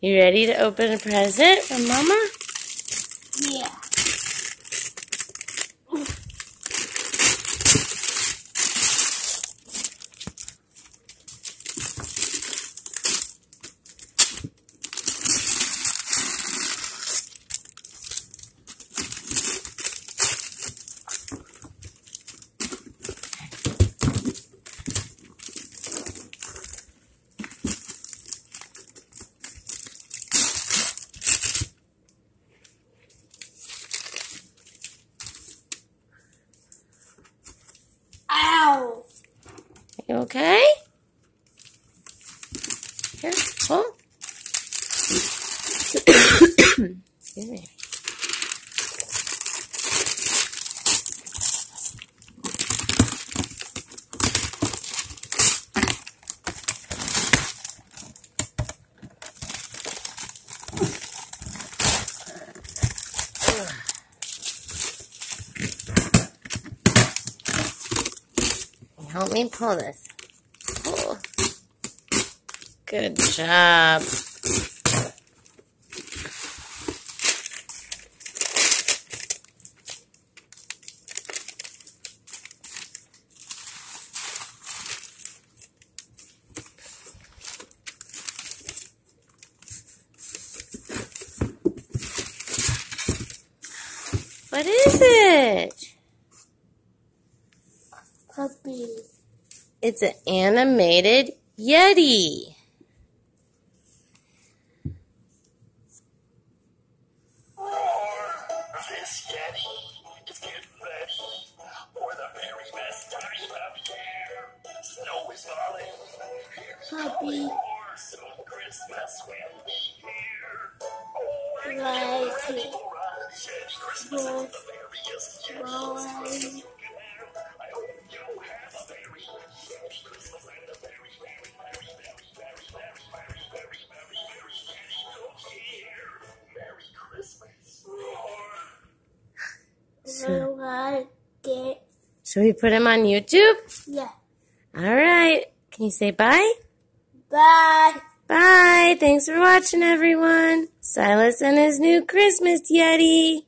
You ready to open a present from Mama? Yeah. Ow. You okay? Here, hold. Excuse me. Help me pull this. Pull. Good job. What is it? Puppy. It's an animated Yeti. This Yeti is getting ready for the very best time of year. Snow is falling. Puppy. Or Christmas will be here. Oh, I Like ready it. for a Yeti Christmas. So I get. Should we put him on YouTube? Yeah. All right. Can you say bye? Bye. Bye. Thanks for watching, everyone. Silas and his new Christmas Yeti.